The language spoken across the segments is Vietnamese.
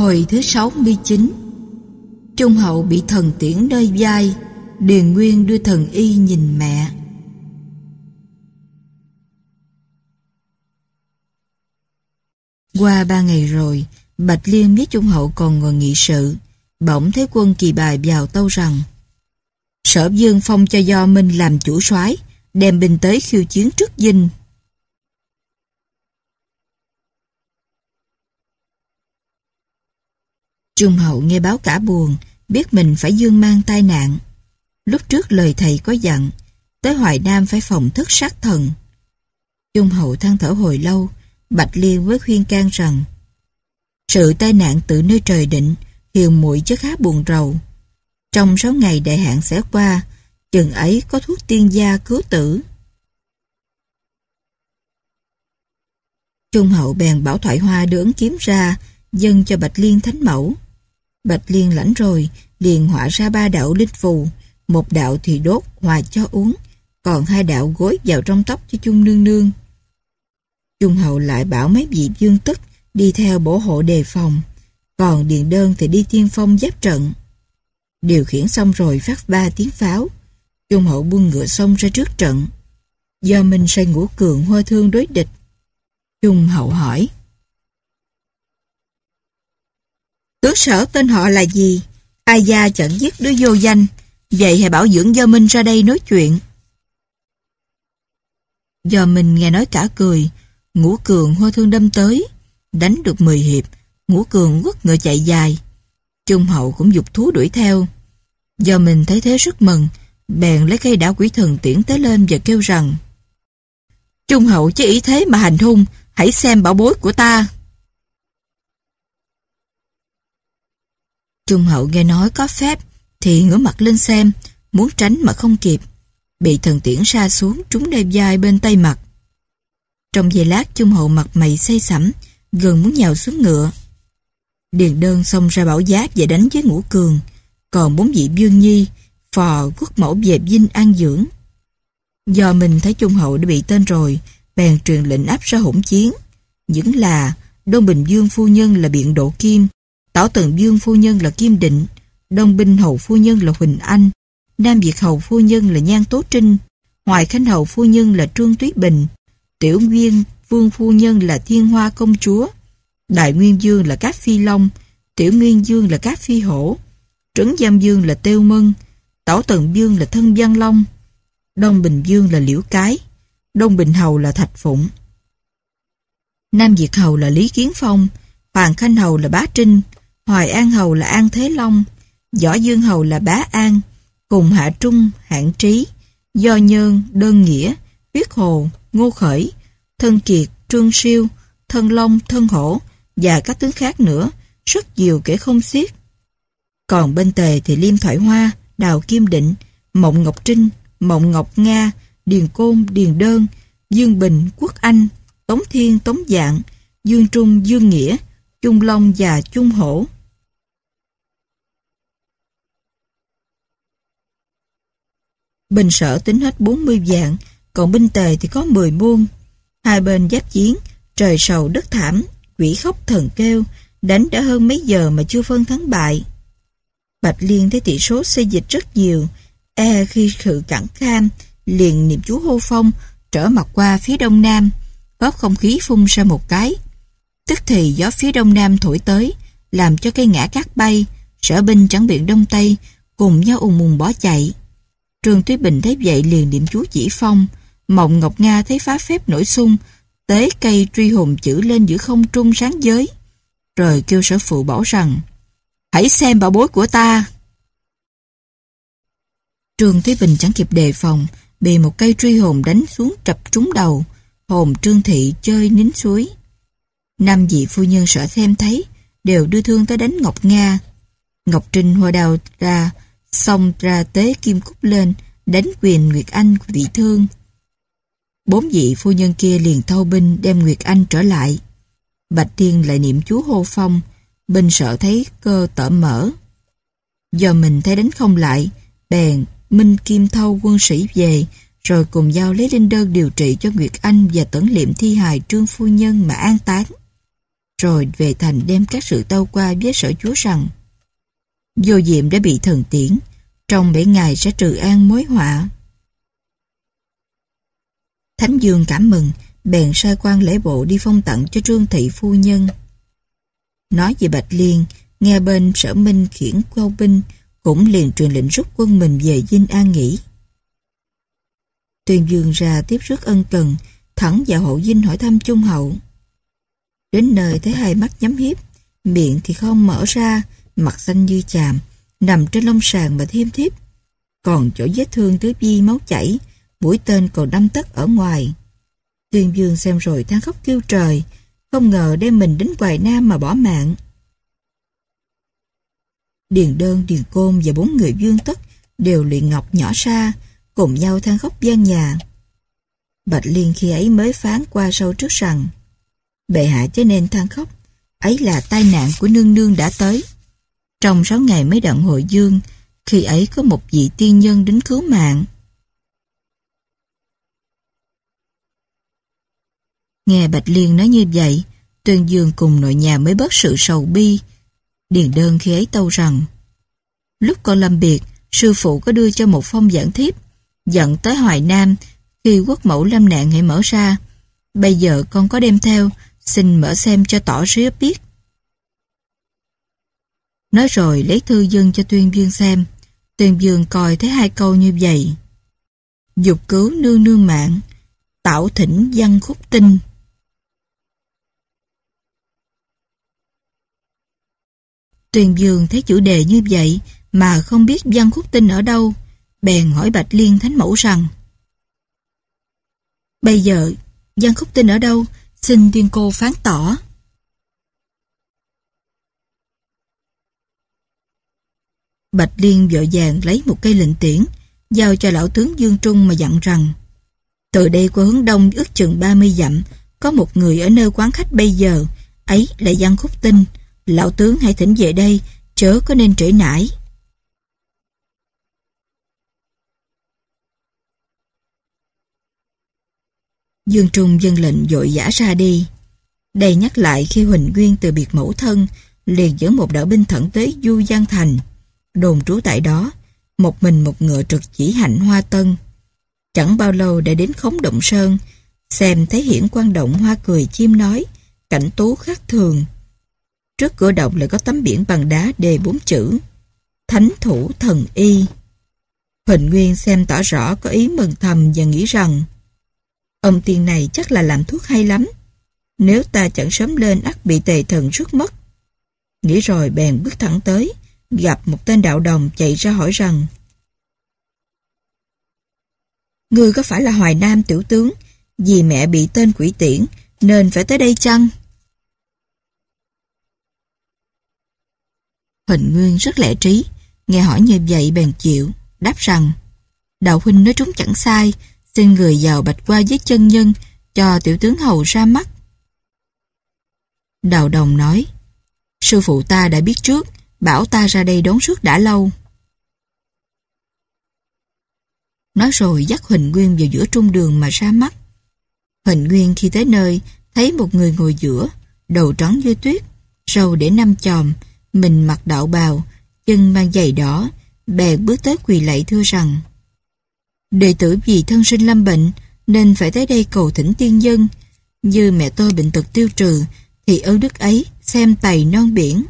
Hồi thứ 69 Trung hậu bị thần tiễn nơi vai, Điền Nguyên đưa thần y nhìn mẹ. Qua ba ngày rồi, Bạch Liên với Trung hậu còn ngồi nghị sự. Bỗng thấy quân kỳ bài vào tâu rằng, Sở Dương phong cho Do Minh làm chủ soái, Đem binh tới khiêu chiến trước dinh. Trung hậu nghe báo cả buồn, biết mình phải dương mang tai nạn. Lúc trước lời thầy có dặn, tới Hoài Nam phải phòng thức sát thần. Trung hậu than thở hồi lâu, Bạch Liên với khuyên can rằng sự tai nạn từ nơi trời định, hiền muội chứ khá buồn rầu. Trong sáu ngày đại hạn sẽ qua, chừng ấy có thuốc tiên gia cứu tử. Trung hậu bèn bảo thoại hoa đưa ấn kiếm ra, dâng cho Bạch Liên thánh mẫu. Bạch Liên lãnh rồi, liền họa ra ba đạo linh phù, một đạo thì đốt hòa cho uống, còn hai đạo gối vào trong tóc cho chung nương nương. Trung hậu lại bảo mấy vị dương tức đi theo bổ hộ đề phòng, còn điện đơn thì đi tiên phong giáp trận. Điều khiển xong rồi phát ba tiếng pháo, Trung hậu buông ngựa xông ra trước trận. Do mình say ngũ cường hoa thương đối địch. Trung hậu hỏi. Tướng sở tên họ là gì? Ai gia chẳng giết đứa vô danh. Vậy hãy bảo dưỡng do Minh ra đây nói chuyện. Do Minh nghe nói cả cười. Ngũ cường, hoa thương đâm tới. Đánh được 10 hiệp. Ngũ cường quất ngựa chạy dài. Trung hậu cũng dục thú đuổi theo. Do mình thấy thế rất mừng. Bèn lấy cây đảo quỷ thần tiễn tới lên và kêu rằng, Trung hậu, chứ ý thế mà hành hung. Hãy xem bảo bối của ta. Trung hậu nghe nói có phép thì ngửa mặt lên xem, muốn tránh mà không kịp. Bị thần tiễn xa xuống trúng đêm vai bên tay mặt. Trong giây lát Trung hậu mặt mày say sẩm, gần muốn nhào xuống ngựa. Điền đơn xông ra bảo giác và đánh với ngũ cường, còn bốn vị dương nhi, phò quốc mẫu dẹp dinh an dưỡng. Do mình thấy Trung hậu đã bị tên rồi, bèn truyền lệnh áp ra hỗn chiến. Những là Đông Bình Dương phu nhân là biện độ kim, Tỏ Tần Dương phu nhân là Kim Định, Đông Binh Hầu phu nhân là Huỳnh Anh, Nam Việt Hầu phu nhân là Nhan Tố Trinh, Hoài khánh Hầu phu nhân là Trương Tuyết Bình, Tiểu Nguyên Vương phu nhân là Thiên Hoa Công Chúa, Đại Nguyên Dương là Cát Phi Long, Tiểu Nguyên Dương là Cát Phi Hổ, Trấn Giam Dương là Têu Mân, Tảo Tần Dương là Thân Giang Long, Đông Bình Dương là Liễu Cái, Đông Bình Hầu là Thạch Phụng. Nam Việt Hầu là Lý Kiến Phong, Hoàng Khanh Hầu là Bá Trinh, Hoài An Hầu là An Thế Long, Võ Dương Hầu là Bá An, cùng Hạ Trung, Hạng Trí, Do Nhơn, Đơn Nghĩa, Viết Hồ, Ngô Khởi, Thân Kiệt, Trương Siêu, Thân Long, Thân Hổ và các tướng khác nữa, rất nhiều kể không xiết. Còn bên tề thì Liêm Thoại Hoa, Đào Kim Định, Mộng Ngọc Trinh, Mộng Ngọc Nga, Điền Côn, Điền Đơn, Dương Bình, Quốc Anh, Tống Thiên, Tống Dạng, Dương Trung, Dương Nghĩa, Trung Long và Trung Hổ. Binh sở tính hết 40 vạn, còn binh tề thì có 10 muôn. Hai bên giáp chiến, trời sầu đất thảm, quỷ khóc thần kêu, đánh đã hơn mấy giờ mà chưa phân thắng bại. Bạch Liên thấy tỷ số xây dịch rất nhiều, e khi sự cẳng kham, liền niệm chú hô phong, trở mặt qua phía đông nam, bóp không khí phun ra một cái. Tức thì gió phía đông nam thổi tới, làm cho cây ngã cát bay, sở binh trắng biển đông tây, cùng nhau ùng mùng bỏ chạy. Trương Thúy Bình thấy vậy liền điểm chú chỉ phong, Mộng Ngọc Nga thấy phá phép nổi sung, tế cây truy hồn chữ lên giữa không trung sáng giới. Rồi kêu sở phụ bảo rằng, hãy xem bảo bối của ta. Trương Thúy Bình chẳng kịp đề phòng, bị một cây truy hồn đánh xuống trập trúng đầu, hồn Trương Thị chơi nín suối. Năm vị phu nhân sợ xem thấy, đều đưa thương tới đánh Ngọc Nga. Ngọc Trinh hoa đào ra, xong ra tế kim cúc lên, đánh quyền Nguyệt Anh vị thương. Bốn vị phu nhân kia liền thâu binh đem Nguyệt Anh trở lại. Bạch Tiên lại niệm chú hô phong, binh sợ thấy cơ tở mở. Do mình thấy đánh không lại, bèn Minh Kim thâu quân sĩ về, rồi cùng giao lấy linh đơn điều trị cho Nguyệt Anh và tẩn liệm thi hài trương phu nhân mà an táng. rồi về thành đem các sự tâu qua với sở chúa rằng Vô diệm đã bị thần tiễn, trong bảy ngày sẽ trừ an mối họa. Thánh Dương cảm mừng, bèn sai quan lễ bộ đi phong tặng cho trương thị phu nhân. Nói về Bạch Liên, nghe bên sở minh khiển câu binh, cũng liền truyền lệnh rút quân mình về Dinh An nghỉ. Tuyên Dương ra tiếp rước ân cần, thẳng vào hậu Dinh hỏi thăm Trung Hậu. Đến nơi thấy hai mắt nhắm hiếp, miệng thì không mở ra, mặt xanh như chàm, nằm trên lông sàn mà thiêm thiếp. Còn chỗ vết thương tứ bi máu chảy, mũi tên còn đâm tất ở ngoài. Tuyên Dương xem rồi than khóc kêu trời, không ngờ đem mình đến Hoài Nam mà bỏ mạng. Điền Đơn, Điền Côn và bốn người Dương Tất đều luyện ngọc nhỏ xa, cùng nhau than khóc gian nhà. Bạch Liên khi ấy mới phán qua sâu trước rằng Bệ hạ cho nên than khóc, ấy là tai nạn của nương nương đã tới. Trong sáu ngày mới đặng hội dương, khi ấy có một vị tiên nhân đến cứu mạng. Nghe Bạch Liên nói như vậy, Tuyên Dương cùng nội nhà mới bớt sự sầu bi. Điền đơn khi ấy tâu rằng, lúc con lâm biệt, sư phụ có đưa cho một phong giảng thiếp, dẫn tới Hoài Nam, khi quốc mẫu lâm nạn hãy mở ra. Bây giờ con có đem theo, xin mở xem cho tỏ rứa biết. Nói rồi lấy thư dâng cho Tuyên Dương xem. Tuyên Dương coi thấy hai câu như vậy. Dục cứu nương nương mạng, tạo thỉnh văn khúc tinh. Tuyền Dương thấy chủ đề như vậy mà không biết văn khúc tinh ở đâu, bèn hỏi Bạch Liên Thánh Mẫu rằng Bây giờ, văn khúc tinh ở đâu? Xin tiên cô phán tỏ. Bạch Liên vội vàng lấy một cây lệnh tiễn, giao cho lão tướng Dương Trung mà dặn rằng từ đây qua hướng đông ước chừng 30 dặm, có một người ở nơi quán khách bây giờ, ấy là Giang Khúc Tinh, Lão tướng hãy thỉnh về đây, chớ có nên trễ nải. Dương Trung dân lệnh dội giả ra đi. Đây nhắc lại khi Huỳnh Nguyên từ biệt mẫu thân, liền dẫn một đạo binh thẳng tới Du Giang Thành. Đồn trú tại đó, một mình một ngựa trực chỉ hạnh hoa tân. Chẳng bao lâu đã đến khống động sơn, xem thấy hiển quan động hoa cười chim nói, cảnh tú khác thường. Trước cửa động lại có tấm biển bằng đá đề bốn chữ Thánh thủ thần y. Huỳnh Nguyên xem tỏ rõ có ý mừng thầm và nghĩ rằng ông tiên này chắc là làm thuốc hay lắm. Nếu ta chẳng sớm lên ắt bị tề thần rước mất. Nghĩ rồi bèn bước thẳng tới, gặp một tên đạo đồng chạy ra hỏi rằng Ngươi có phải là Hoài Nam tiểu tướng vì mẹ bị tên quỷ tiễn nên phải tới đây chăng? Huỳnh Nguyên rất lẽ trí, nghe hỏi như vậy bèn chịu, đáp rằng Đạo huynh nói trúng chẳng sai, xin người vào bạch qua với chân nhân, cho tiểu tướng hầu ra mắt. Đạo đồng nói, sư phụ ta đã biết trước, bảo ta ra đây đón suốt đã lâu. Nói rồi dắt Huỳnh Nguyên vào giữa trung đường mà ra mắt. Huỳnh Nguyên khi tới nơi, thấy một người ngồi giữa, đầu trắng như tuyết, râu để năm chòm, mình mặc đạo bào, chân mang giày đỏ, bèn bước tới quỳ lạy thưa rằng Đệ tử vì thân sinh lâm bệnh nên phải tới đây cầu thỉnh tiên dân. Như mẹ tôi bệnh tật tiêu trừ thì ơn đức ấy xem tày non biển.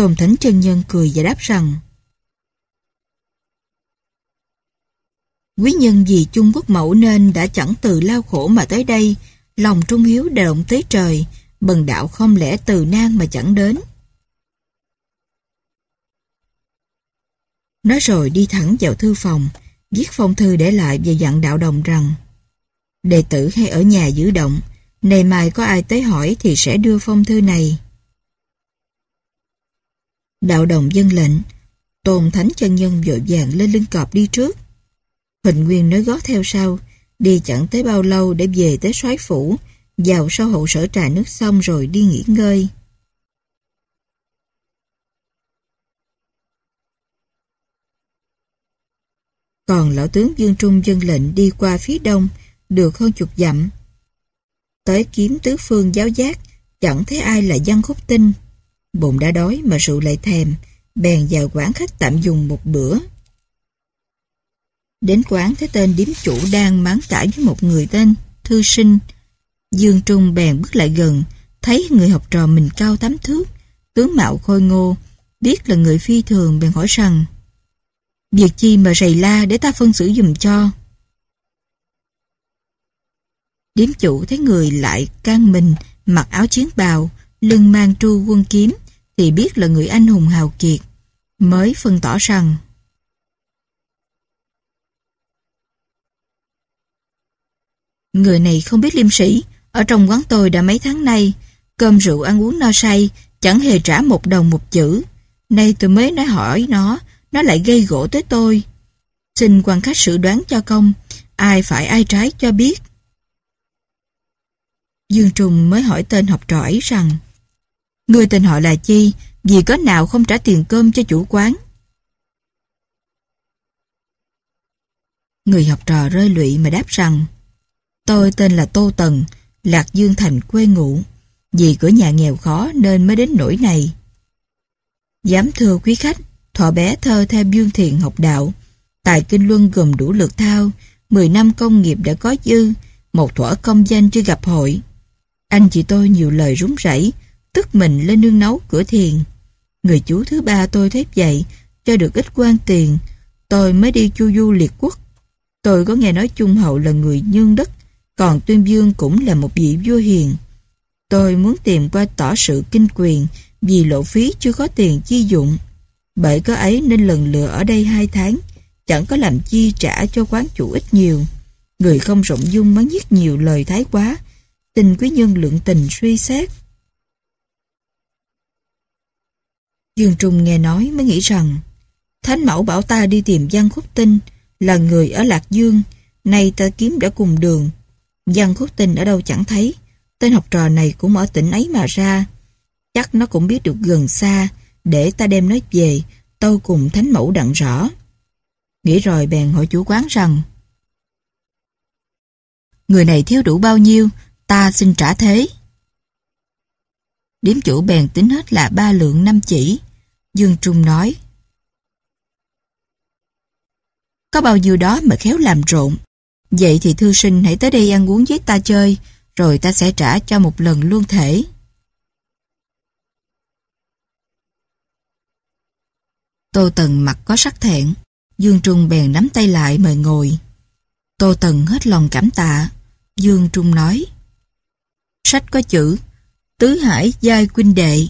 Tôn Thánh chân nhân cười và đáp rằng Quý nhân vì Trung Quốc mẫu nên đã chẳng từ lao khổ mà tới đây, lòng trung hiếu đều động tới trời, bần đạo không lẽ từ nan mà chẳng đến. Nói rồi đi thẳng vào thư phòng, viết phong thư để lại và dặn đạo đồng rằng đệ tử hay ở nhà giữ động, nay mai có ai tới hỏi thì sẽ đưa phong thư này. Đạo đồng dân lệnh, tôn thánh chân nhân vội vàng lên lưng cọp đi trước. Huỳnh Nguyên nói gót theo sau, đi chẳng tới bao lâu để về tới soái phủ, vào sau hậu sở trà nước xong rồi đi nghỉ ngơi. Còn lão tướng Dương Trung dân lệnh đi qua phía đông, được hơn chục dặm. Tới kiếm tứ phương giáo giác, chẳng thấy ai là văn khúc tinh. Bụng đã đói mà rượu lại thèm, bèn vào quán khách tạm dùng một bữa. Đến quán thấy tên điếm chủ đang mắng cãi với một người tên Thư Sinh. Dương Trung bèn bước lại gần, thấy người học trò mình cao tám thước, tướng mạo khôi ngô, biết là người phi thường bèn hỏi rằng Việc chi mà rầy la để ta phân xử dùm cho. Điếm chủ thấy người lại can mình, mặc áo chiến bào, lưng mang tru quân kiếm, thì biết là người anh hùng hào kiệt, mới phân tỏ rằng Người này không biết liêm sĩ, ở trong quán tôi đã mấy tháng nay, cơm rượu ăn uống no say, chẳng hề trả một đồng một chữ. Nay tôi mới nói hỏi nó, nó lại gây gỗ tới tôi. Xin quan khách sự đoán cho công, ai phải ai trái cho biết. Dương Trùng mới hỏi tên học trò ấy rằng Người tên họ là chi, vì có nào không trả tiền cơm cho chủ quán. Người học trò rơi lụy mà đáp rằng Tôi tên là Tô Tần, Lạc Dương Thành quê ngụ. Vì cửa nhà nghèo khó nên mới đến nỗi này. Dám thưa quý khách, thọ bé thơ theo Dương Thiện học đạo. Tài Kinh Luân gồm đủ lượt thao, 10 năm công nghiệp đã có dư, một thuở công danh chưa gặp hội. Anh chị tôi nhiều lời rúng rẩy, tức mình lên nương nấu cửa thiền. Người chú thứ ba tôi thấy vậy, cho được ít quan tiền, tôi mới đi chu du liệt quốc. Tôi có nghe nói Trung Hậu là người nhân đất, còn Tuyên Dương cũng là một vị vua hiền. Tôi muốn tìm qua tỏ sự kinh quyền vì lộ phí chưa có tiền chi dụng. Bởi có ấy nên lần lựa ở đây hai tháng, chẳng có làm chi trả cho quán chủ ít nhiều. Người không rộng dung mới viết nhiều lời thái quá, tình quý nhân lượng tình suy xét. Dương Trung nghe nói mới nghĩ rằng Thánh Mẫu bảo ta đi tìm Giang Khúc Tinh là người ở Lạc Dương, nay ta kiếm đã cùng đường. Giang Khúc Tinh ở đâu chẳng thấy, tên học trò này cũng ở tỉnh ấy mà ra. Chắc nó cũng biết được gần xa, để ta đem nó về, tâu cùng Thánh Mẫu đặng rõ. Nghĩ rồi bèn hỏi chủ quán rằng Người này thiếu đủ bao nhiêu, ta xin trả thế. Điếm chủ bèn tính hết là ba lượng năm chỉ. Dương Trung nói Có bao nhiêu đó mà khéo làm rộn. Vậy thì thư sinh hãy tới đây ăn uống với ta chơi, rồi ta sẽ trả cho một lần luôn thể. Tô Tần mặt có sắc thẹn, Dương Trung bèn nắm tay lại mời ngồi. Tô Tần hết lòng cảm tạ, Dương Trung nói. Sách có chữ, Tứ Hải giai quynh đệ.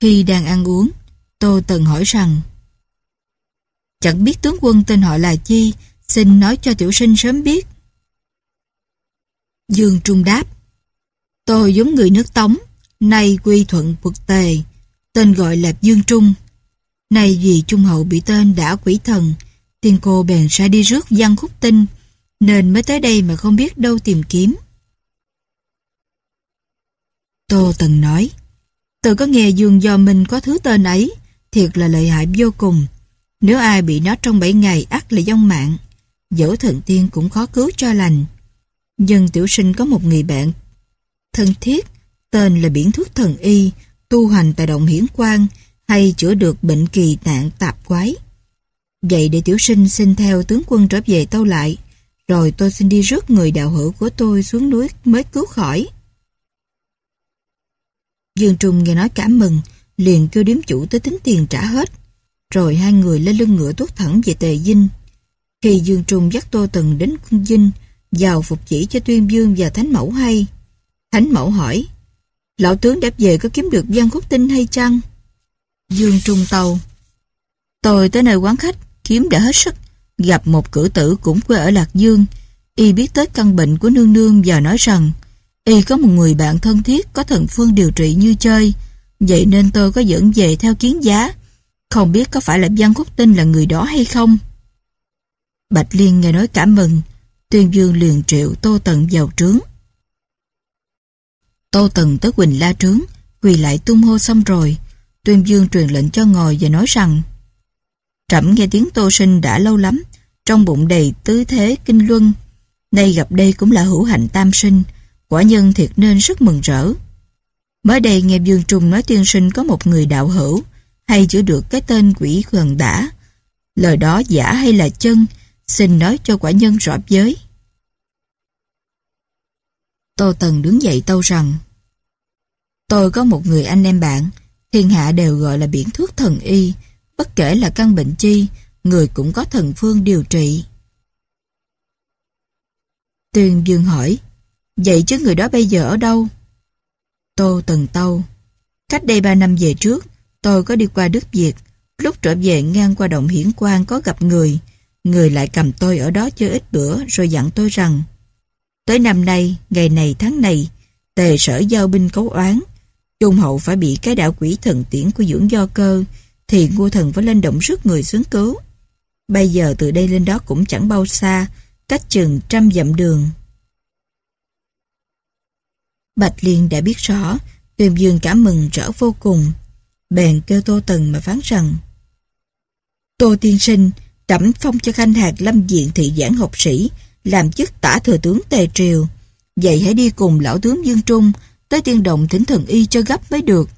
Khi đang ăn uống, Tô Tần hỏi rằng Chẳng biết tướng quân tên họ là chi, xin nói cho tiểu sinh sớm biết. Dương Trung đáp Tôi giống người nước Tống, nay quy thuận quật tề, tên gọi là Dương Trung. Nay vì Trung Hậu bị tên đã quỷ thần, tiên cô bèn ra đi rước văn khúc tinh, nên mới tới đây mà không biết đâu tìm kiếm. Tô từng nói, tôi có nghe Dương Do Minh có thứ tên ấy, thiệt là lợi hại vô cùng. Nếu ai bị nó trong 7 ngày ắt là dông mạng, dẫu thần tiên cũng khó cứu cho lành. Nhưng tiểu sinh có một người bạn thân thiết, tên là Biển Thuốc Thần Y, tu hành tại động hiển quang hay chữa được bệnh kỳ nạn tạp quái. Vậy để tiểu sinh xin theo tướng quân trở về tâu lại, rồi tôi xin đi rước người đạo hữu của tôi xuống núi mới cứu khỏi. Dương Trung nghe nói cảm mừng, liền kêu điếm chủ tới tính tiền trả hết. Rồi hai người lên lưng ngựa tuốt thẳng về Tề Dinh. Khi Dương Trung dắt Tô Tần đến cung Dinh, vào phục chỉ cho Tuyên Dương và Thánh Mẫu hay. Thánh Mẫu hỏi, Lão tướng đáp về có kiếm được văn khúc tinh hay chăng? Dương Trung Tàu Tôi tới nơi quán khách, kiếm đã hết sức, gặp một cử tử cũng quê ở Lạc Dương. Y biết tới căn bệnh của nương nương và nói rằng Y có một người bạn thân thiết có thần phương điều trị như chơi, vậy nên tôi có dẫn về theo kiến giá. Không biết có phải là Văn Quốc Tinh là người đó hay không? Bạch Liên nghe nói cảm mừng, tuyên dương liền triệu Tô Tần vào trướng. Tô Tần tới Quỳnh La trướng, quỳ lại tung hô xong rồi, tuyên dương truyền lệnh cho ngồi và nói rằng Trẫm nghe tiếng Tô Sinh đã lâu lắm, trong bụng đầy tứ thế kinh luân, nay gặp đây cũng là hữu hạnh tam sinh, Quả nhân thiệt nên rất mừng rỡ. Mới đây nghe Dương Trung nói tiên sinh có một người đạo hữu, hay chữa được cái tên quỷ gần đã. Lời đó giả hay là chân, xin nói cho quả nhân rõ giới. Tô Tần đứng dậy tâu rằng Tôi có một người anh em bạn, thiên hạ đều gọi là biển thuốc thần y, bất kể là căn bệnh chi, người cũng có thần phương điều trị. Tuyền Dương hỏi, vậy chứ người đó bây giờ ở đâu? Tô Tần Tâu, cách đây ba năm về trước, tôi có đi qua Đức Việt, lúc trở về ngang qua động hiển quang có gặp người, người lại cầm tôi ở đó chơi ít bữa rồi dặn tôi rằng Tới năm nay, ngày này tháng này, tề sở giao binh cấu oán, Trung hậu phải bị cái đạo quỷ thần tiễn của dưỡng do cơ, thì ngô thần phải lên động rước người xuống cứu. Bây giờ từ đây lên đó cũng chẳng bao xa, cách chừng trăm dặm đường. Bạch Liên đã biết rõ, Tuyền Dương cảm mừng rỡ vô cùng. Bèn kêu Tô Tần mà phán rằng Tô Tiên Sinh, trẫm phong cho Khanh Hạc lâm diện thị giảng học sĩ, làm chức tả thừa tướng Tề Triều. Vậy hãy đi cùng lão tướng Dương Trung, tới tiên động thỉnh thần y cho gấp mới được.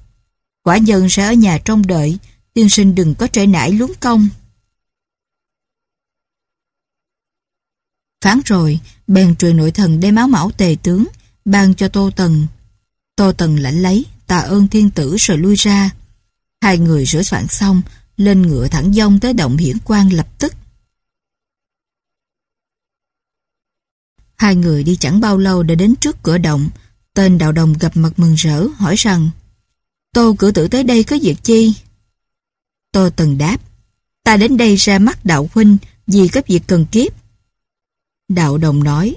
Quả nhân sẽ ở nhà trông đợi, tiên sinh đừng có trễ nải luống công. Phán rồi, bèn truyền nội thần đem áo mão tề tướng, ban cho Tô Tần. Tô Tần lãnh lấy, tạ ơn thiên tử rồi lui ra. Hai người rửa soạn xong, lên ngựa thẳng dông tới động hiển quan lập tức. Hai người đi chẳng bao lâu đã đến trước cửa động, tên đạo đồng gặp mặt mừng rỡ, hỏi rằng Tô cử tử tới đây có việc chi? Tô Tần đáp Ta đến đây ra mắt đạo huynh vì có việc cần kiếp. Đạo đồng nói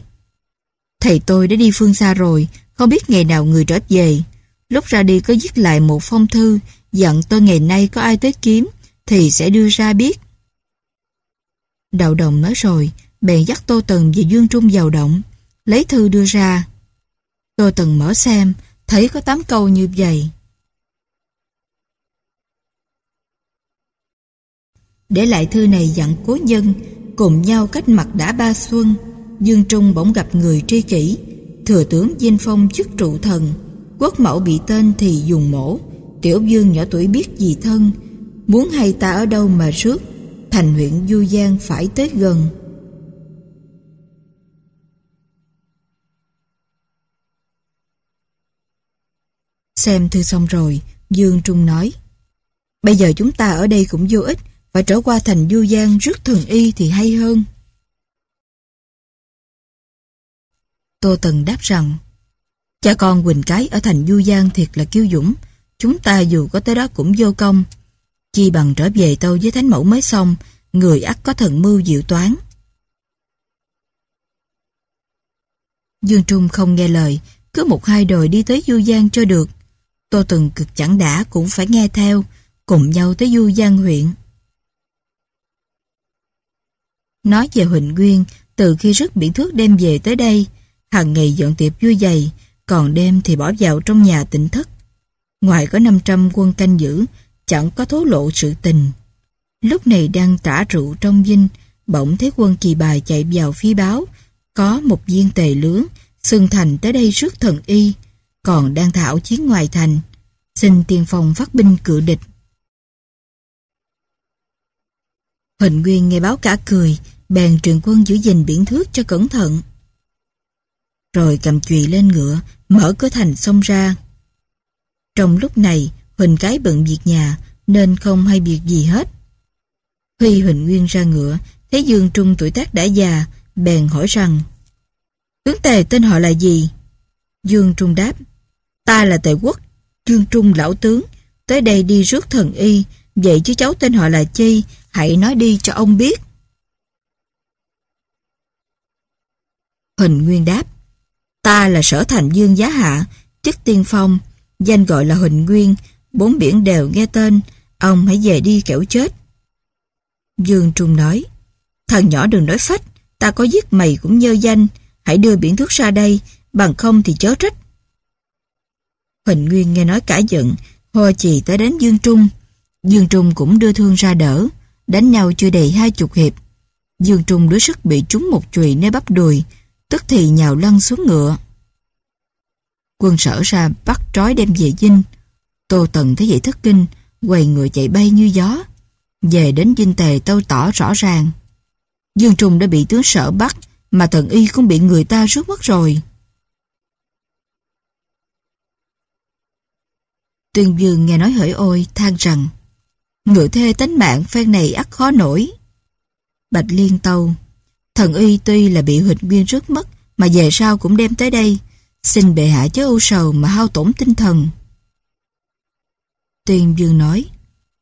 Thầy tôi đã đi phương xa rồi, không biết ngày nào người trở về. Lúc ra đi có viết lại một phong thư, dặn tôi ngày nay có ai tới kiếm, thì sẽ đưa ra biết. Đạo đồng nói rồi, bèn dắt Tô Tần về Dương Trung vào động, lấy thư đưa ra. Tô Tần mở xem, thấy có tám câu như vậy. Để lại thư này dặn cố nhân, cùng nhau cách mặt đã ba xuân, Dương Trung bỗng gặp người tri kỷ, thừa tướng Diên Phong chức trụ thần, quốc mẫu bị tên thì dùng mổ, tiểu dương nhỏ tuổi biết gì thân, muốn hay ta ở đâu mà rước, thành huyện Du Giang phải tới gần. Xem thư xong rồi, Dương Trung nói. Bây giờ chúng ta ở đây cũng vô ích. Phải trở qua thành Du Giang rước thần y thì hay hơn. Tô Tần đáp rằng, Cha con Quỳnh Cái ở thành Du Giang thiệt là kiêu dũng. Chúng ta dù có tới đó cũng vô công. Chi bằng trở về tâu với thánh mẫu mới xong, Người ắt có thần mưu diệu toán. Dương Trung không nghe lời, Cứ một hai đồi đi tới Du Giang cho được. Tô Tần cực chẳng đã cũng phải nghe theo, Cùng nhau tới Du Giang huyện. Nói về Huỳnh Nguyên, Từ khi rất biển thước đem về tới đây hàng ngày dọn tiệp vui dày, còn đêm thì bỏ vào trong nhà tỉnh thất. Ngoài có 500 quân canh giữ, chẳng có thố lộ sự tình. Lúc này đang tả rượu trong dinh, bỗng thấy quân kỳ bài chạy vào phi báo, có một viên tề lướng, xưng thành tới đây rước thần y, còn đang thảo chiến ngoài thành, xin tiên phong phát binh cự địch. Huỳnh Nguyên nghe báo cả cười, bèn truyền quân giữ gìn biển thước cho cẩn thận rồi cầm chùy lên ngựa, mở cửa thành xông ra. Trong lúc này, Huỳnh cái bận việc nhà, nên không hay việc gì hết. Huy Huỳnh Nguyên ra ngựa, thấy Dương Trung tuổi tác đã già, bèn hỏi rằng Tướng Tề tên họ là gì? Dương Trung đáp Ta là Tề Quốc, Dương Trung lão tướng, tới đây đi rước thần y, vậy chứ cháu tên họ là chi, hãy nói đi cho ông biết. Huỳnh Nguyên đáp Ta là sở thành dương giá hạ, chức tiên phong, danh gọi là Huỳnh Nguyên, bốn biển đều nghe tên, ông hãy về đi kẻo chết. Dương Trung nói, thằng nhỏ đừng nói phách, ta có giết mày cũng nhơ danh, hãy đưa biển thuốc ra đây, bằng không thì chớ trách. Huỳnh Nguyên nghe nói cả giận, hô chì tới đến Dương Trung. Dương Trung cũng đưa thương ra đỡ, đánh nhau chưa đầy hai chục hiệp. Dương Trung đứa sức bị trúng một chùy nơi bắp đùi, tức thì nhào lăn xuống ngựa. Quân sở ra bắt trói đem về dinh. Tô Tần thấy vậy thất kinh, quầy người chạy bay như gió. Về đến dinh tề tâu tỏ rõ ràng. Dương Trung đã bị tướng sở bắt, mà thần Y cũng bị người ta rước mất rồi. Tuyên Dương nghe nói hỡi ôi, than rằng Ngựa thê tánh mạng phen này ắt khó nổi. Bạch Liên Tâu Thần Y tuy là bị Huỳnh Nguyên rước mất, mà về sau cũng đem tới đây. Xin bệ hạ chớ ưu sầu mà hao tổn tinh thần. Tuyên Dương nói,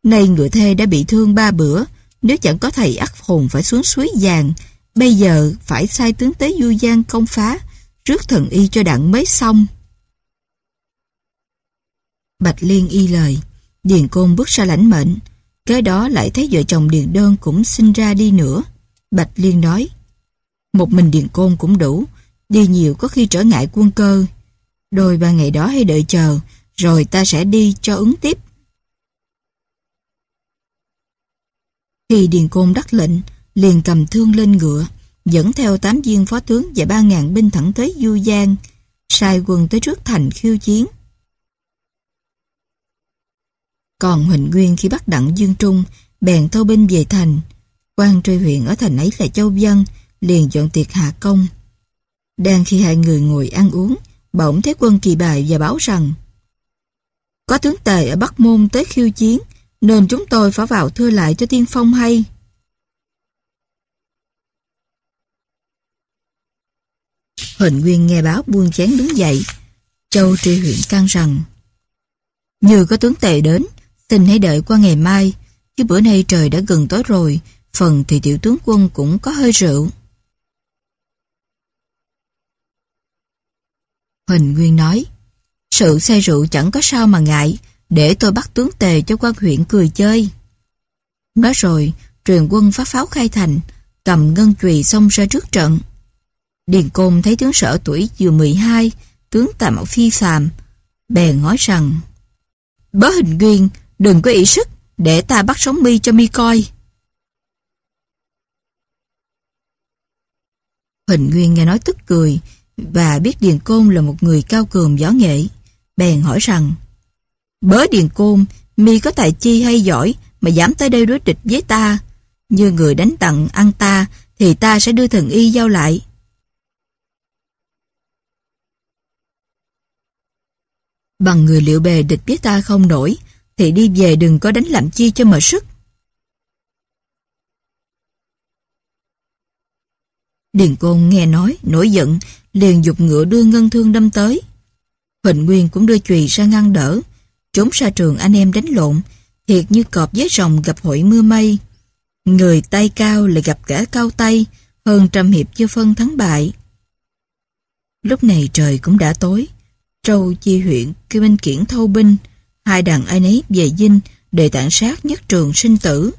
Nay ngựa thê đã bị thương ba bữa, Nếu chẳng có thầy ắt hồn phải xuống suối vàng, Bây giờ phải sai tướng tế du giang công phá, Rước thần y cho đặng mới xong Bạch Liên y lời, Điền Côn bước ra lãnh mệnh, Kế đó lại thấy vợ chồng Điền Đơn cũng sinh ra đi nữa Bạch Liên nói một mình Điền Côn cũng đủ Đi nhiều có khi trở ngại quân cơ. Đôi ba ngày đó hay đợi chờ Rồi ta sẽ đi cho ứng tiếp. Khi Điền Côn đắc lệnh Liền cầm thương lên ngựa Dẫn theo tám viên phó tướng Và ba ngàn binh thẳng tới Du Giang Sai quân tới trước thành khiêu chiến. Còn Huỳnh Nguyên khi bắt đặng Dương Trung, bèn thâu binh về thành. quan truy huyện ở thành ấy là Châu Dân, liền dọn tiệc hạ công. Đang khi hai người ngồi ăn uống, bỗng thấy quân kỳ bài và báo rằng có tướng tề ở Bắc Môn tới khiêu chiến, nên chúng tôi phải vào thưa lại cho tiên phong hay. Huỳnh Nguyên nghe báo buông chén đứng dậy. Châu tri huyện can rằng Như có tướng tề đến, Xin hãy đợi qua ngày mai, chứ bữa nay trời đã gần tối rồi, phần thì tiểu tướng quân cũng có hơi rượu. Huỳnh Nguyên nói, sự say rượu chẳng có sao mà ngại, để tôi bắt tướng tề cho quan huyện cười chơi. Nói rồi, truyền quân phát pháo khai thành, cầm ngân chùy xông ra trước trận. Điền Côn thấy tướng sở tuổi vừa 12, tướng tạ mạo phi phàm, bèn nói rằng Bớ hình nguyên, Đừng có ý sức, để ta bắt sống mi cho mi coi. Hình Nguyên nghe nói tức cười, và biết Điền Côn là một người cao cường võ nghệ. Bèn hỏi rằng, Bớ Điền Côn, mi có tài chi hay giỏi mà dám tới đây đối địch với ta? Như người đánh tặng ăn ta, thì ta sẽ đưa thần y giao lại. Bằng người liệu bề địch với ta không nổi, thì đi về đừng có đánh làm chi cho mệt sức. Điền Côn nghe nói, nổi giận, liền dục ngựa đưa ngân thương đâm tới. Huỳnh Nguyên cũng đưa chùy ra ngăn đỡ, trốn xa trường anh em đánh lộn, thiệt như cọp với rồng gặp hội mưa mây. Người tay cao lại gặp cả cao tay, hơn trăm hiệp chưa phân thắng bại. Lúc này trời cũng đã tối, Trâu chi huyện kêu binh kiển thâu binh, hai đàn ai nấy về dinh để tản sát nhất trường sinh tử.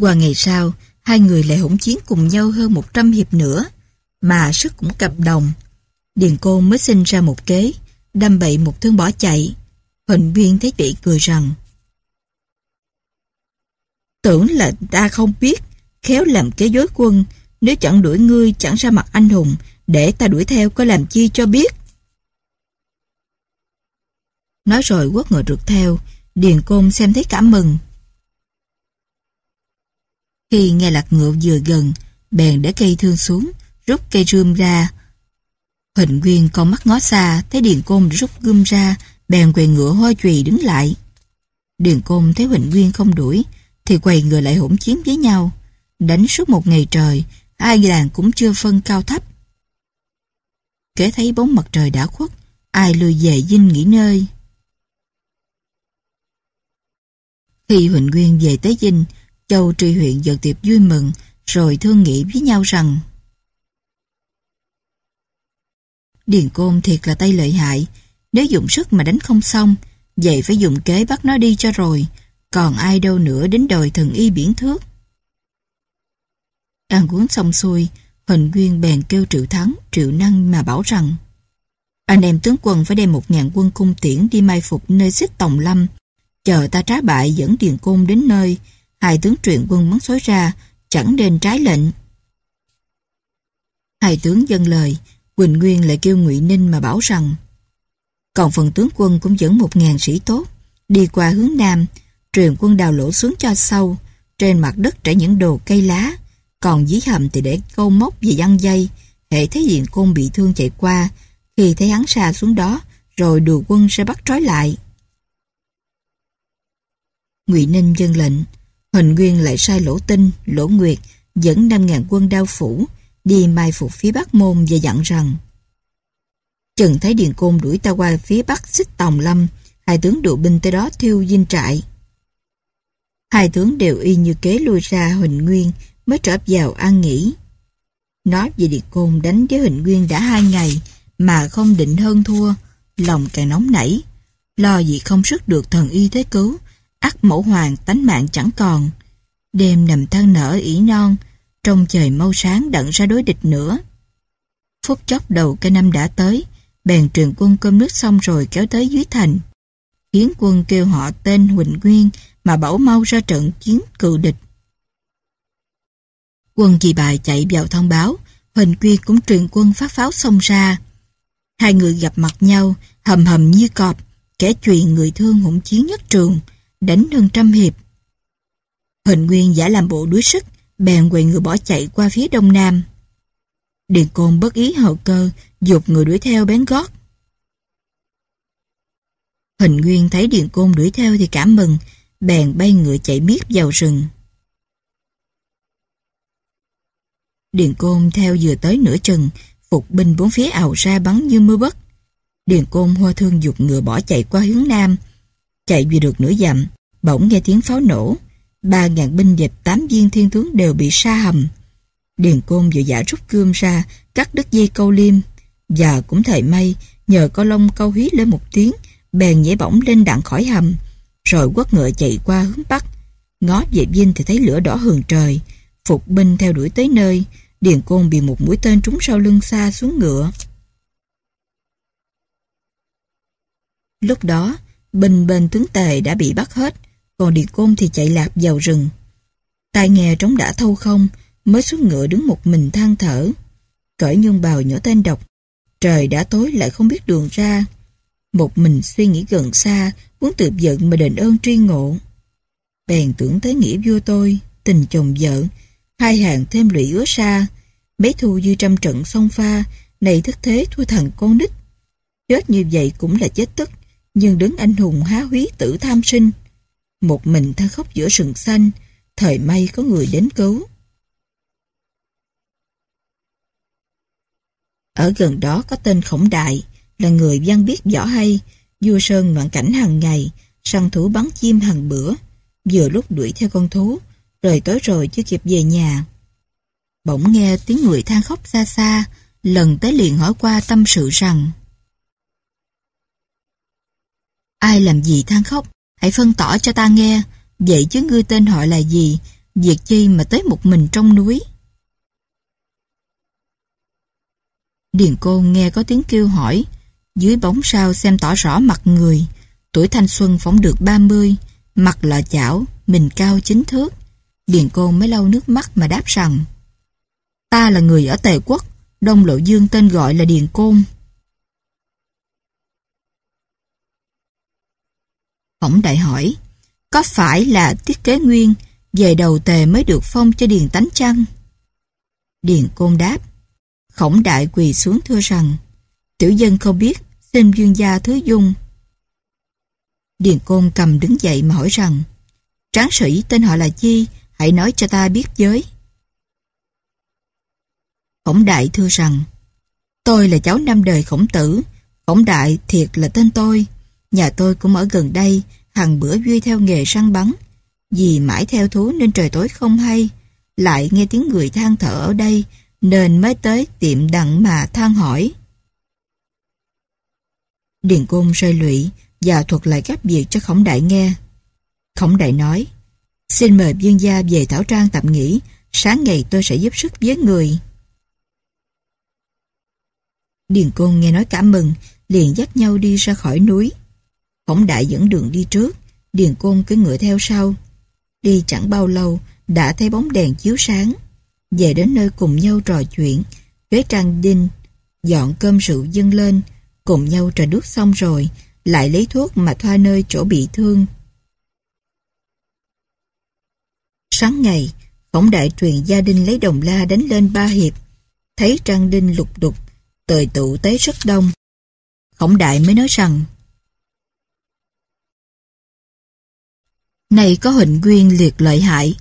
Qua ngày sau, hai người lại hỗn chiến cùng nhau hơn một trăm hiệp nữa, mà sức cũng cặp đồng. Điền Côn mới sinh ra một kế, đâm bậy một thương bỏ chạy. Huỳnh Viên thấy vậy cười rằng Tưởng là ta không biết, khéo làm kế dối quân, nếu chẳng đuổi ngươi chẳng ra mặt anh hùng, để ta đuổi theo có làm chi cho biết. Nói rồi quất ngồi rượt theo, Điền Côn xem thấy cảm mừng. Khi nghe lạc ngựa vừa gần, bèn để cây thương xuống, rút cây rươm ra. Huỳnh Nguyên con mắt ngó xa, thấy Điền Côn rút gươm ra, bèn quay ngựa hoi chùy đứng lại. Điền Côn thấy Huỳnh Nguyên không đuổi, thì quầy người lại hỗn chiến với nhau. Đánh suốt một ngày trời, ai làng cũng chưa phân cao thấp. Kể thấy bóng mặt trời đã khuất, ai lùi về dinh nghỉ nơi. Khi Huỳnh Nguyên về tới dinh, Châu Tri huyện dợt tiệp vui mừng, rồi thương nghị với nhau rằng Điền Côn thiệt là tay lợi hại, nếu dùng sức mà đánh không xong, vậy phải dùng kế bắt nó đi cho rồi, còn ai đâu nữa đến đòi thần y biển thước. Ăn uống xong xuôi, Huỳnh Nguyên bèn kêu Triệu Thắng, Triệu Năng mà bảo rằng anh em tướng quân phải đem một ngàn quân cung tiễn đi mai phục nơi xích Tòng Lâm, chờ ta trá bại dẫn Điền Côn đến nơi, hai tướng truyền quân bắn xối ra, chẳng nên trái lệnh. Hai tướng dâng lời, Quỳnh Nguyên lại kêu Ngụy Ninh mà bảo rằng còn phần tướng quân cũng dẫn một ngàn sĩ tốt, đi qua hướng Nam, truyền quân đào lỗ xuống cho sâu, trên mặt đất trải những đồ cây lá, còn dưới hầm thì để câu mốc và dăng dây, hệ thấy diện côn bị thương chạy qua, khi thấy hắn xa xuống đó, rồi đùa quân sẽ bắt trói lại. Ngụy Ninh dân lệnh, Huỳnh Nguyên lại sai Lỗ Tinh, Lỗ Nguyệt dẫn 5.000 quân đao phủ đi mai phục phía Bắc Môn và dặn rằng Trần thấy Điền Côn đuổi ta qua phía Bắc xích Tòng Lâm, hai tướng đụ binh tới đó thiêu dinh trại. Hai tướng đều y như kế lui ra Huỳnh Nguyên mới trở vào an nghỉ. Nói về Điền Côn đánh với Huỳnh Nguyên đã hai ngày mà không định hơn thua, lòng càng nóng nảy. Lo gì không sức được thần y thế cứu, ắt mẫu hoàng tánh mạng chẳng còn. Đêm nằm than nở ỉ non, trong trời mau sáng đặng ra đối địch nữa. Phút chốc đầu cây năm đã tới, bèn truyền quân cơm nước xong rồi kéo tới dưới thành. Hiến quân kêu họ tên Huỳnh Nguyên mà bảo mau ra trận chiến cự địch. Quân kỳ bài chạy vào thông báo, Huỳnh Quyên cũng truyền quân phát pháo xông ra. Hai người gặp mặt nhau, hầm hầm như cọp, kẻ chuyện người thương hỗn chiến nhất trường, đánh hơn trăm hiệp. Huỳnh Nguyên giả làm bộ đuối sức, bèn quay người bỏ chạy qua phía đông nam. Điền Côn bất ý hậu cơ, dục người đuổi theo bén gót. Huỳnh Nguyên thấy Điền Côn đuổi theo thì cảm mừng, bèn bay ngựa chạy miết vào rừng. Điền Côn theo vừa tới nửa chừng, phục binh bốn phía ảo ra bắn như mưa bất. Điền Côn hoa thương dục ngựa bỏ chạy qua hướng nam, chạy vừa được nửa dặm, bỗng nghe tiếng pháo nổ, ba ngàn binh dịch tám viên thiên tướng đều bị sa hầm. Điền Côn vội vã rút cương ra, cắt đứt dây câu liêm, và cũng thời may, nhờ có lông câu hí lên một tiếng, bèn nhảy bổng lên đạn khỏi hầm, rồi quất ngựa chạy qua hướng Bắc. Ngó về Vinh thì thấy lửa đỏ hường trời, phục binh theo đuổi tới nơi, Điền Côn bị một mũi tên trúng sau lưng xa xuống ngựa. Lúc đó, Bình bên tướng tề đã bị bắt hết, còn Điền Côn thì chạy lạc vào rừng. Tai nghe trống đã thâu không, mới xuống ngựa đứng một mình than thở. Cởi nhung bào nhỏ tên độc, trời đã tối lại không biết đường ra. Một mình suy nghĩ gần xa, muốn tự giận mà đền ơn tri ngộ. Bèn tưởng tới nghĩa vua tôi, tình chồng vợ, hai hàng thêm lụy ứa xa, mấy thu dư trăm trận song pha, này thức thế thua thần con nít. Chết như vậy cũng là chết tức, nhưng đứng anh hùng há húy tử tham sinh. Một mình than khóc giữa rừng xanh, thời may có người đến cứu. Ở gần đó có tên Khổng Đại, là người văn biết võ hay, vua Sơn ngoạn cảnh hàng ngày, săn thú bắn chim hàng bữa, vừa lúc đuổi theo con thú, rồi tối rồi chưa kịp về nhà. Bỗng nghe tiếng người than khóc xa xa, lần tới liền hỏi qua tâm sự rằng Ai làm gì than khóc, hãy phân tỏ cho ta nghe, vậy chứ ngươi tên họ là gì, việc chi mà tới một mình trong núi. Điền Côn nghe có tiếng kêu hỏi, dưới bóng sao xem tỏ rõ mặt người, tuổi thanh xuân phóng được 30, mặt lọ chảo, mình cao chính thước. Điền Côn mới lau nước mắt mà đáp rằng, ta là người ở Tề Quốc, Đông Lộ Dương tên gọi là Điền Côn. Khổng đại hỏi, có phải là tiết kế nguyên về đầu tề mới được phong cho Điền Tánh chăng? Điền Côn đáp, Khổng đại quỳ xuống thưa rằng, tiểu dân không biết, xin dương gia thứ dung. Điền Côn cầm đứng dậy mà hỏi rằng, tráng sĩ tên họ là chi, hãy nói cho ta biết giới. Khổng đại thưa rằng, tôi là cháu năm đời khổng tử, khổng đại thiệt là tên tôi, nhà tôi cũng ở gần đây, hàng bữa duy theo nghề săn bắn, vì mãi theo thú nên trời tối không hay, lại nghe tiếng người than thở ở đây, nên mới tới tiệm đặng mà than hỏi. Điền Côn rơi lụy và thuật lại các việc cho Khổng Đại nghe. Khổng Đại nói, xin mời viên gia về Thảo Trang tạm nghỉ, sáng ngày tôi sẽ giúp sức với người. Điền Côn nghe nói cảm mừng, liền dắt nhau đi ra khỏi núi. Khổng Đại dẫn đường đi trước, Điền Côn cứ ngựa theo sau. Đi chẳng bao lâu, đã thấy bóng đèn chiếu sáng. Về đến nơi cùng nhau trò chuyện, ghế trang đinh, dọn cơm rượu dâng lên, cùng nhau trà nước xong rồi, lại lấy thuốc mà thoa nơi chỗ bị thương. Sáng ngày, khổng đại truyền gia đình lấy đồng la đánh lên ba hiệp, thấy trang đinh lục đục, tời tụ tới rất đông. Khổng đại mới nói rằng Này có hình nguyên liệt lợi hại.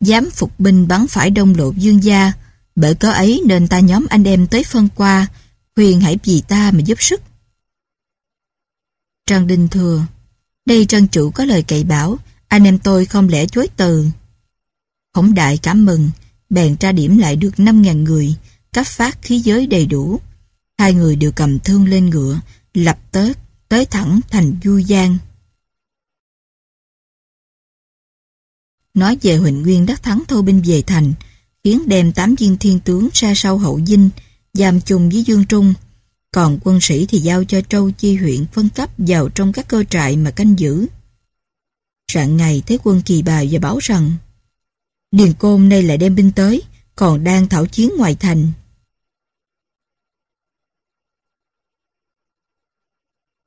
Dám phục binh bắn phải đông lộ dương gia, bởi có ấy nên ta nhóm anh em tới phân qua, khuyên hãy vì ta mà giúp sức. Trang Đinh thừa, đây trang chủ có lời cậy bảo, anh em tôi không lẽ chối từ. Khổng đại cảm mừng, bèn tra điểm lại được 5.000 người, cấp phát khí giới đầy đủ. Hai người đều cầm thương lên ngựa, lập tết, tới thẳng thành Du Giang. Nói về Huỳnh Nguyên đắc thắng Thô binh về thành, khiến đem tám viên thiên tướng ra sau hậu dinh, giam chung với Dương Trung. Còn quân sĩ thì giao cho Trâu Chi huyện phân cấp vào trong các cơ trại mà canh giữ. Rạng ngày thấy quân kỳ bài và báo rằng Điền Côn nay lại đem binh tới, còn đang thảo chiến ngoài thành.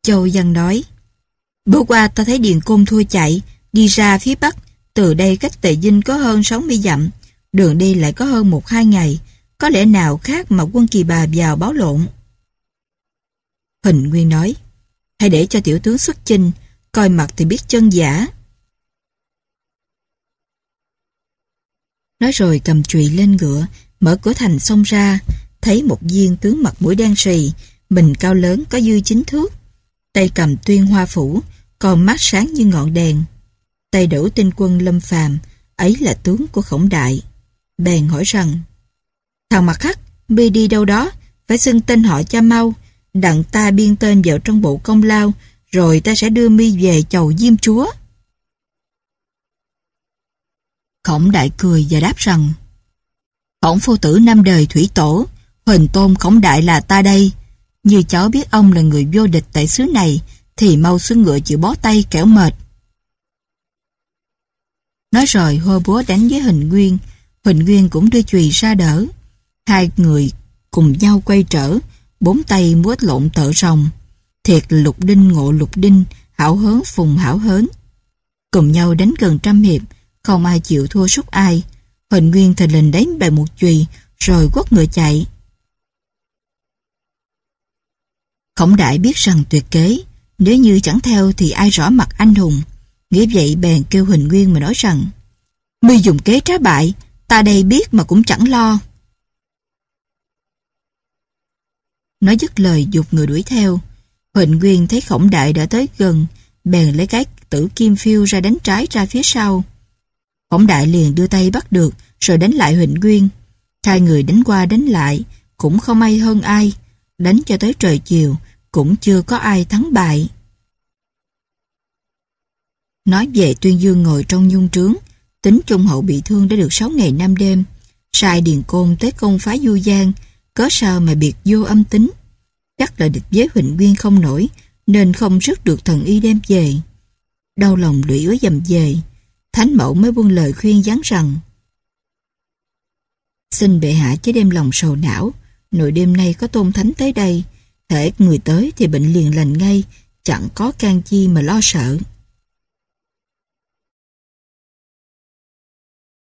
Châu Văn nói Bữa qua ta thấy Điền Côn thua chạy, đi ra phía bắc, từ đây cách Tề Dinh có hơn 60 dặm, đường đi lại có hơn một hai ngày, có lẽ nào khác mà quân kỳ bà vào báo lộn. hình Nguyên nói, hãy để cho tiểu tướng xuất chinh, coi mặt thì biết chân giả. Nói rồi cầm chùy lên ngựa, mở cửa thành xông ra, thấy một viên tướng mặt mũi đen sì, mình cao lớn có dư chính thước, tay cầm tuyên hoa phủ, còn mắt sáng như ngọn đèn. Tay đổ tinh quân lâm phàm, ấy là tướng của khổng đại. Bèn hỏi rằng, thằng mặt khắc, bi đi đâu đó, phải xưng tên họ cha mau, đặng ta biên tên vào trong bộ công lao, rồi ta sẽ đưa mi về chầu diêm chúa. Khổng đại cười và đáp rằng Khổng phu tử năm đời thủy tổ Huỳnh tôn khổng đại là ta đây Như cháu biết ông là người vô địch tại xứ này Thì mau xuống ngựa chịu bó tay kẻo mệt Nói rồi hô búa đánh với Huỳnh Nguyên Huỳnh Nguyên cũng đưa chùy ra đỡ Hai người cùng nhau quay trở Bốn tay múa lộn tợ rồng Thiệt lục đinh ngộ lục đinh Hảo hớn phùng hảo hớn Cùng nhau đánh gần trăm hiệp không ai chịu thua sút ai. Huỳnh Nguyên thình lình đánh bài một chùy, rồi quất ngựa chạy. Khổng đại biết rằng tuyệt kế, nếu như chẳng theo thì ai rõ mặt anh hùng. Nghĩ vậy bèn kêu Huỳnh Nguyên mà nói rằng Mi dùng kế trá bại, ta đây biết mà cũng chẳng lo. Nói dứt lời dục người đuổi theo. Huỳnh Nguyên thấy khổng đại đã tới gần, bèn lấy cái tử kim phiêu ra đánh trái ra phía sau. Khổng đại liền đưa tay bắt được, rồi đánh lại Huỳnh Nguyên. Hai người đánh qua đánh lại, cũng không ai hơn ai. Đánh cho tới trời chiều, cũng chưa có ai thắng bại. Nói về Tuyên Dương ngồi trong nhung trướng, tính trung hậu bị thương đã được 6 ngày 5 đêm. Sai Điền Côn tới công phá Du Giang, có sao mà biệt vô âm tính. Chắc là địch với Huỳnh Nguyên không nổi, nên không rước được thần y đem về. Đau lòng lũy ứa dầm về, Thánh mẫu mới buông lời khuyên gián rằng Xin bệ hạ chứ đem lòng sầu não Nội đêm nay có tôn thánh tới đây Thể người tới thì bệnh liền lành ngay Chẳng có can chi mà lo sợ